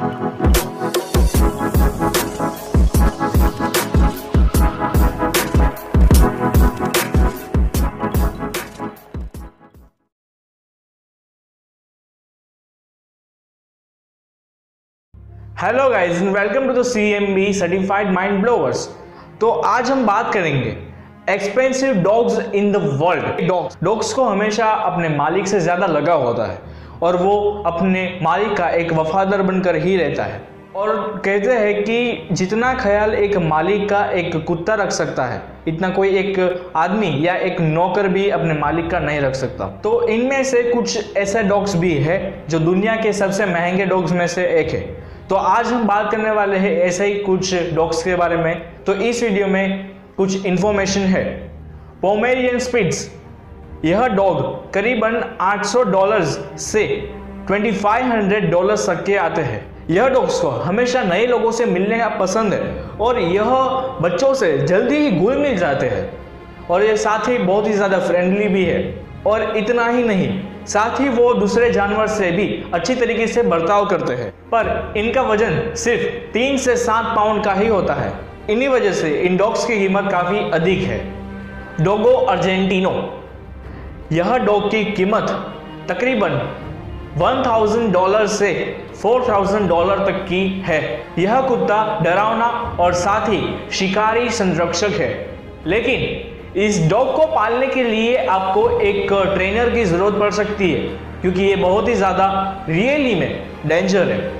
Hello guys and welcome to the C M B certified mind blowers तो आज हम बात करेंगे expensive dogs in the world dogs dogs को हमेशा अपने मालिक से ज़्यादा लगा होता है। और वो अपने मालिक का एक वफादार बनकर ही रहता है। और कहते हैं कि जितना ख्याल एक मालिक का एक कुत्ता रख सकता है, इतना कोई एक आदमी या एक नौकर भी अपने मालिक का नहीं रख सकता। तो इनमें से कुछ ऐसे डॉग्स भी है जो दुनिया के सबसे महँगे डॉग्स में से एक है। तो आज हम बात करने वाले हैं ऐसे ही कुछ डॉग्स के बारे में। तो इस वीडियो में कुछ इन्फॉर्मेशन है। पोमेरियन स्पिट्स यह डॉग करीबन 800 डॉलर्स से 2500 डॉलर्स तक के आते हैं। यह डॉग्स को हमेशा नए लोगों से मिलने का पसंद है और यह बच्चों से जल्दी ही घुल मिल जाते हैं। और ये साथ ही बहुत ही ज़्यादा फ्रेंडली भी है। और इतना ही नहीं, साथ ही वो दूसरे जानवर से भी अच्छी तरीके से बर्ताव करते हैं। पर इनका वज़न सिर्फ़ तीन से सात पाउंड का ही होता है। इन्हीं वजह से इन डॉग्स की कीमत काफ़ी अधिक है। डोगो अर्जेंटिनो। यह डॉग की कीमत तकरीबन 1000 डॉलर से 4000 डॉलर तक की है। यह कुत्ता डरावना और साथ ही शिकारी संरक्षक है। लेकिन इस डॉग को पालने के लिए आपको एक ट्रेनर की ज़रूरत पड़ सकती है, क्योंकि ये बहुत ही ज़्यादा रियली में डेंजर है।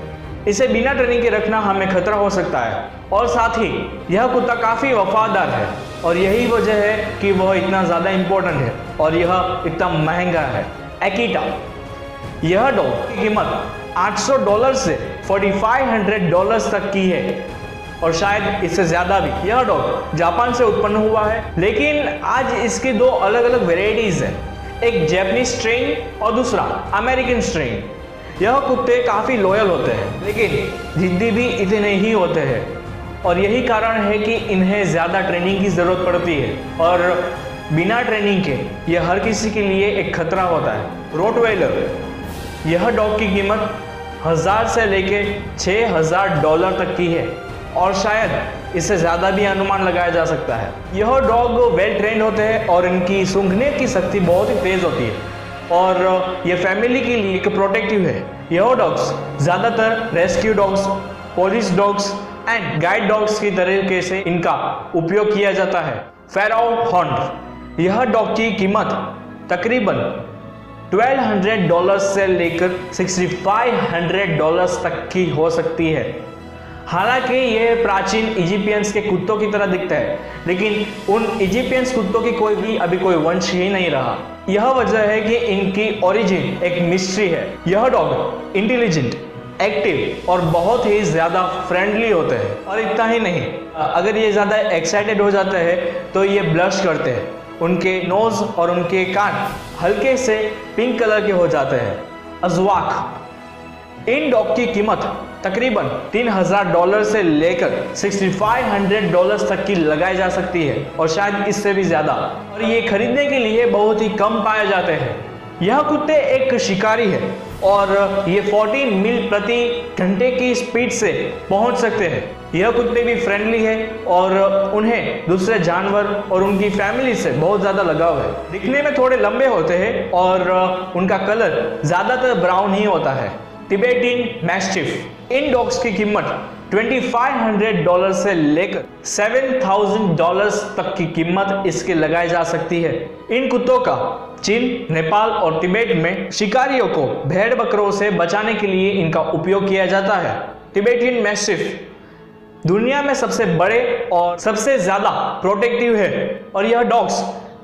इसे बिना ट्रेनिंग के रखना हमें खतरा हो सकता है, और साथ ही यह कुत्ता काफ़ी वफादार है। और यही वजह है कि वह इतना ज़्यादा इम्पोर्टेंट है और यह इतना महँगा है। एकीटा यह डॉग की कीमत 800 डॉलर से 4500 डॉलर्स तक की है। और शायद इससे ज़्यादा भी। यह डॉग जापान से उत्पन्न हुआ है, लेकिन आज इसकी दो अलग अलग वेराइटीज़ हैं। एक जैपनीज स्ट्रेन और दूसरा अमेरिकन स्ट्रेन यह कुत्ते काफ़ी लॉयल होते हैं, लेकिन जिद्दी भी इतने ही होते हैं। और यही कारण है कि इन्हें ज़्यादा ट्रेनिंग की ज़रूरत पड़ती है। और बिना ट्रेनिंग के यह हर किसी के लिए एक खतरा होता है। रोटवेलर यह डॉग की कीमत हज़ार से लेके छः हज़ार डॉलर तक की है। और शायद इससे ज़्यादा भी अनुमान लगाया जा सकता है। यह डॉग वेल ट्रेंड होते हैं और इनकी सूंघने की शक्ति बहुत ही तेज़ होती है। और यह फैमिली के लिए एक प्रोटेक्टिव है। यह डॉग्स ज़्यादातर rescue dogs police dogs and guide dogs की तरीके से इनका उपयोग किया जाता है। फेराउ हॉन्ड यह डॉग की कीमत तकरीबन 1200 डॉलर्स से लेकर 6500 डॉलर्स तक की हो सकती है। हालाँकि यह प्राचीन इजिप्शियंस के कुत्तों की तरह दिखता है, लेकिन उन इजिप्शियंस कुत्तों की कोई भी अभी कोई वंश ही नहीं रहा। यह वजह है कि इनकी ओरिजिन एक मिस्ट्री है। यह डॉग इंटेलिजेंट एक्टिव और बहुत ही ज़्यादा फ्रेंडली होते हैं। और इतना ही नहीं, अगर ये ज़्यादा एक्साइटेड हो जाते हैं तो ये ब्लश करते हैं। उनके नोज़ और उनके कान हल्के से पिंक कलर के हो जाते हैं। अजवाक, इन डॉग की कीमत तकरीबन 3000 डॉलर से लेकर 6500 डॉलर तक की लगाई जा सकती है, और शायद इससे भी ज़्यादा। और ये खरीदने के लिए बहुत ही कम पाए जाते हैं। यह कुत्ते एक शिकारी है और ये 14 मील प्रति घंटे की स्पीड से पहुँच सकते हैं। यह कुत्ते भी फ्रेंडली है और उन्हें दूसरे जानवर और उनकी फैमिली से बहुत ज़्यादा लगाव है। दिखने में थोड़े लंबे होते हैं और उनका कलर ज़्यादातर ब्राउन ही होता है। टिबेटिन मैस्टिफ इन डॉग्स की कीमत 2500 डॉलर से लेकर 7000 डॉलर्स तक की कीमत इसके लगाई जा सकती है। इन कुत्तों का चीन, नेपाल और तिब्बत में शिकारियों को भेड़ बकरों से बचाने के लिए इनका उपयोग किया जाता है। टिबेटियन मैस्टिफ दुनिया में सबसे बड़े और सबसे ज़्यादा प्रोटेक्टिव है और यह डॉग्स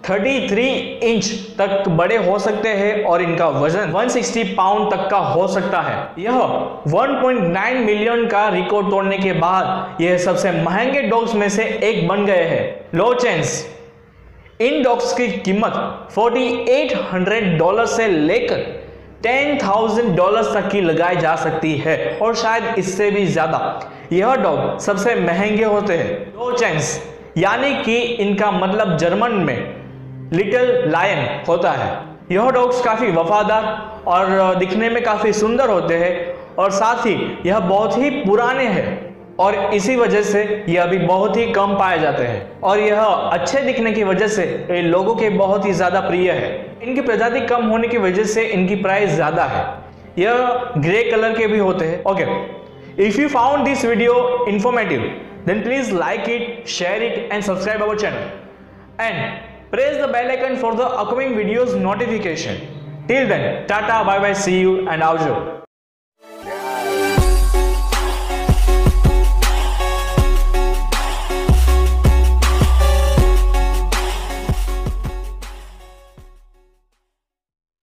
33 इंच तक बड़े हो सकते हैं और इनका वज़न 160 पाउंड तक का हो सकता है। यह 1.9 मिलियन का रिकॉर्ड तोड़ने के बाद यह सबसे महँगे डॉग्स में से एक बन गए हैं। लो चेंस इन डॉग्स की कीमत 4800 डॉलर से लेकर 10,000 डॉलर्स तक की लगाई जा सकती है और शायद इससे भी ज़्यादा। यह डॉग सबसे महँगे होते हैं। लो चेंस यानी कि इनका मतलब जर्मन में लिटिल लायन होता है। यह डॉग्स काफ़ी वफादार और दिखने में काफ़ी सुंदर होते हैं और साथ ही यह बहुत ही पुराने हैं और इसी वजह से यह अभी बहुत ही कम पाए जाते हैं और यह अच्छे दिखने की वजह से ये लोगों के बहुत ही ज़्यादा प्रिय है। इनकी प्रजाति कम होने की वजह से इनकी प्राइस ज़्यादा है। यह ग्रे कलर के भी होते हैं। Okay if you found this video informative then please like it share it and subscribe our channel and press the bell icon for the upcoming videos notification. Till then tata bye bye see you and audio